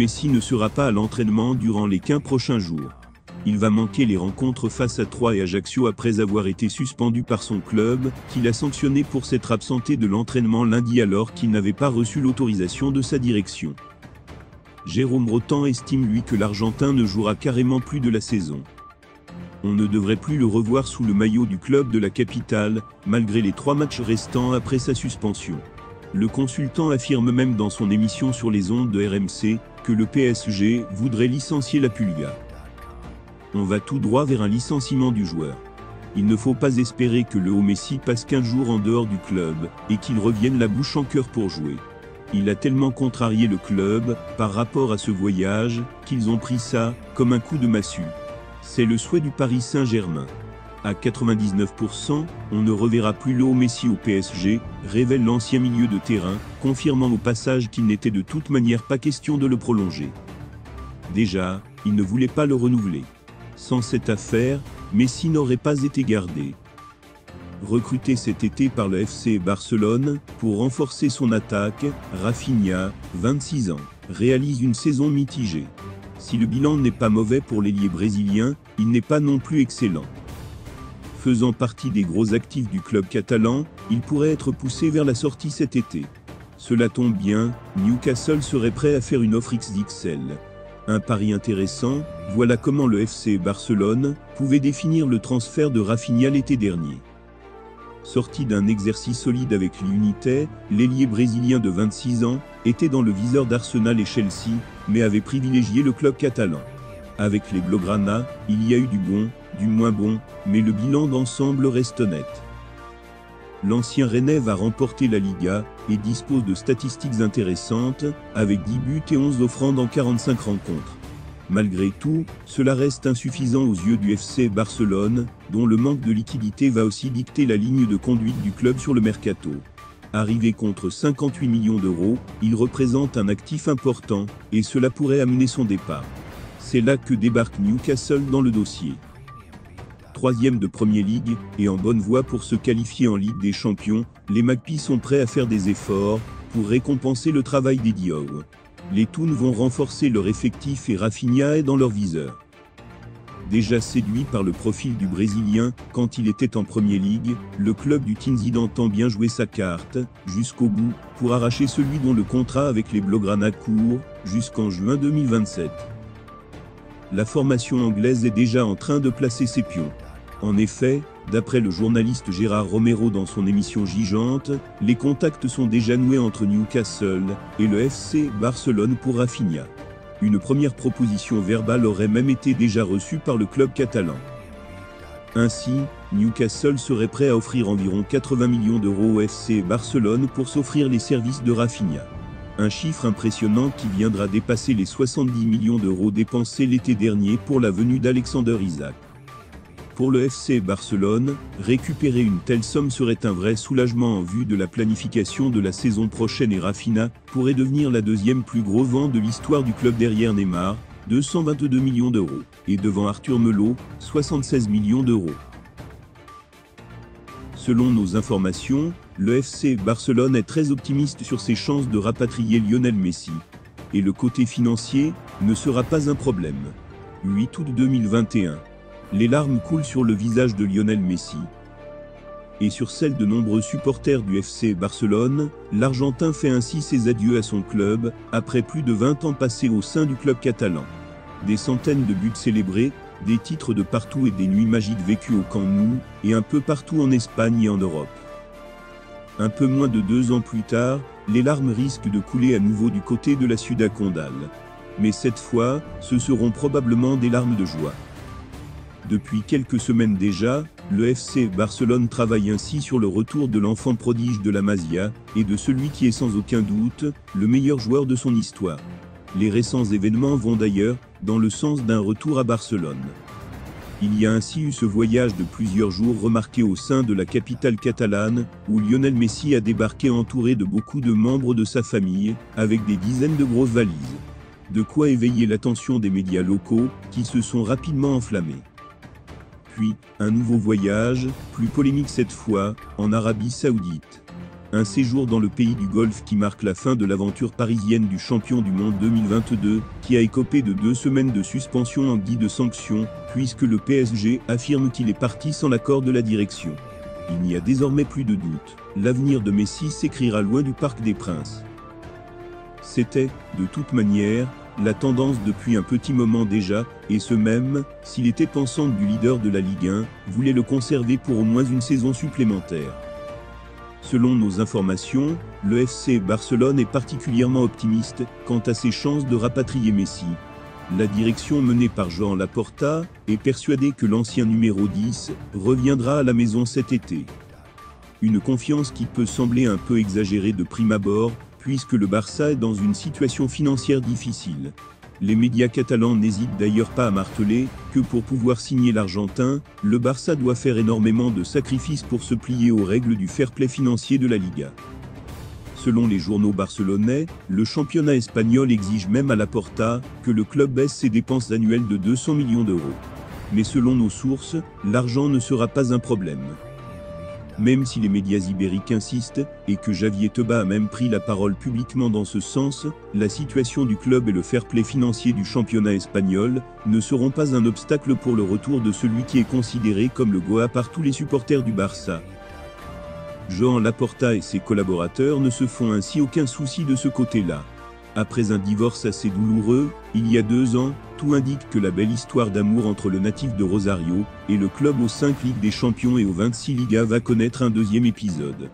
Messi ne sera pas à l'entraînement durant les 15 prochains jours. Il va manquer les rencontres face à Troyes et Ajaccio après avoir été suspendu par son club, qu'il a sanctionné pour s'être absenté de l'entraînement lundi alors qu'il n'avait pas reçu l'autorisation de sa direction. Jérôme Rotan estime lui que l'Argentin ne jouera carrément plus de la saison. On ne devrait plus le revoir sous le maillot du club de la capitale, malgré les trois matchs restants après sa suspension. Le consultant affirme même dans son émission sur les ondes de RMC que le PSG voudrait licencier la Pulga on va tout droit vers un licenciement du joueur. Il ne faut pas espérer que le haut Messi passe 15 jours en dehors du club et qu'il revienne la bouche en cœur pour jouer. Il a tellement contrarié le club par rapport à ce voyage qu'ils ont pris ça comme un coup de massue. C'est le souhait du Paris Saint-Germain. À 99%, on ne reverra plus le haut Messi au PSG, révèle l'ancien milieu de terrain, confirmant au passage qu'il n'était de toute manière pas question de le prolonger. Déjà, il ne voulait pas le renouveler. Sans cette affaire, Messi n'aurait pas été gardé. Recruté cet été par le FC Barcelone pour renforcer son attaque, Rafinha, 26 ans, réalise une saison mitigée. Si le bilan n'est pas mauvais pour l'ailier brésilien, il n'est pas non plus excellent. Faisant partie des gros actifs du club catalan, il pourrait être poussé vers la sortie cet été. Cela tombe bien, Newcastle serait prêt à faire une offre XXL. Un pari intéressant, voilà comment le FC Barcelone pouvait définir le transfert de Rafinha l'été dernier. Sorti d'un exercice solide avec l'Unité, l'ailier brésilien de 26 ans était dans le viseur d'Arsenal et Chelsea, mais avait privilégié le club catalan. Avec les Blaugrana, il y a eu du bon, du moins bon, mais le bilan d'ensemble reste honnête l'ancien Rennais va remporter la Liga et dispose de statistiques intéressantes, avec 10 buts et 11 offrandes en 45 rencontres. Malgré tout, cela reste insuffisant aux yeux du FC Barcelone, dont le manque de liquidité va aussi dicter la ligne de conduite du club sur le mercato. Arrivé contre 58 millions d'euros, il représente un actif important, et cela pourrait amener son départ. C'est là que débarque Newcastle dans le dossier troisième de Premier League, et en bonne voie pour se qualifier en Ligue des Champions, les Magpies sont prêts à faire des efforts pour récompenser le travail des Dio. Les Toons vont renforcer leur effectif et Rafinha est dans leur viseur. Déjà séduit par le profil du Brésilien, quand il était en Premier League, le club du Tinzid entend bien jouer sa carte, jusqu'au bout, pour arracher celui dont le contrat avec les Blaugrana court, jusqu'en juin 2027. La formation anglaise est déjà en train de placer ses pions. En effet, d'après le journaliste Gérard Romero dans son émission Gigante, les contacts sont déjà noués entre Newcastle et le FC Barcelone pour Rafinha. Une première proposition verbale aurait même été déjà reçue par le club catalan. Ainsi, Newcastle serait prêt à offrir environ 80 millions d'euros au FC Barcelone pour s'offrir les services de Rafinha. Un chiffre impressionnant qui viendra dépasser les 70 millions d'euros dépensés l'été dernier pour la venue d'Alexander Isaac. Pour le FC Barcelone, récupérer une telle somme serait un vrai soulagement en vue de la planification de la saison prochaine et Rafinha pourrait devenir la deuxième plus gros vente de l'histoire du club derrière Neymar, 222 millions d'euros, et devant Arthur Melo, 76 millions d'euros. Selon nos informations, le FC Barcelone est très optimiste sur ses chances de rapatrier Lionel Messi. Et le côté financier ne sera pas un problème. 8 août 2021 les larmes coulent sur le visage de Lionel Messi. Et sur celle de nombreux supporters du FC Barcelone, l'Argentin fait ainsi ses adieux à son club, après plus de 20 ans passés au sein du club catalan. Des centaines de buts célébrés, des titres de partout et des nuits magiques vécues au Camp Nou, et un peu partout en Espagne et en Europe. Un peu moins de deux ans plus tard, les larmes risquent de couler à nouveau du côté de la Condal. Mais cette fois, ce seront probablement des larmes de joie. Depuis quelques semaines déjà, le FC Barcelone travaille ainsi sur le retour de l'enfant prodige de la Masia, et de celui qui est sans aucun doute, le meilleur joueur de son histoire. Les récents événements vont d'ailleurs, dans le sens d'un retour à Barcelone. Il y a ainsi eu ce voyage de plusieurs jours remarqué au sein de la capitale catalane, où Lionel Messi a débarqué entouré de beaucoup de membres de sa famille, avec des dizaines de grosses valises. De quoi éveiller l'attention des médias locaux, qui se sont rapidement enflammés puis un nouveau voyage, plus polémique cette fois, en Arabie Saoudite. Un séjour dans le pays du Golfe qui marque la fin de l'aventure parisienne du champion du monde 2022, qui a écopé de deux semaines de suspension en guise de sanction, puisque le PSG affirme qu'il est parti sans l'accord de la direction. Il n'y a désormais plus de doute, l'avenir de Messi s'écrira loin du Parc des Princes. C'était, de toute manière, la tendance depuis un petit moment déjà, et ce même, s'il était pensant du leader de la Ligue 1, voulait le conserver pour au moins une saison supplémentaire. Selon nos informations, le FC Barcelone est particulièrement optimiste quant à ses chances de rapatrier Messi. La direction menée par Jean Laporta est persuadée que l'ancien numéro 10 reviendra à la maison cet été. Une confiance qui peut sembler un peu exagérée de prime abord, puisque le Barça est dans une situation financière difficile. Les médias catalans n'hésitent d'ailleurs pas à marteler que pour pouvoir signer l'Argentin, le Barça doit faire énormément de sacrifices pour se plier aux règles du fair play financier de la Liga. Selon les journaux barcelonais, le championnat espagnol exige même à la Porta que le club baisse ses dépenses annuelles de 200 millions d'euros. Mais selon nos sources, l'argent ne sera pas un problème même si les médias ibériques insistent, et que Javier Teba a même pris la parole publiquement dans ce sens, la situation du club et le fair play financier du championnat espagnol ne seront pas un obstacle pour le retour de celui qui est considéré comme le Goa par tous les supporters du Barça. Jean Laporta et ses collaborateurs ne se font ainsi aucun souci de ce côté-là. Après un divorce assez douloureux, il y a deux ans, tout indique que la belle histoire d'amour entre le natif de Rosario et le club aux 5 Ligues des Champions et aux 26 Ligas va connaître un deuxième épisode.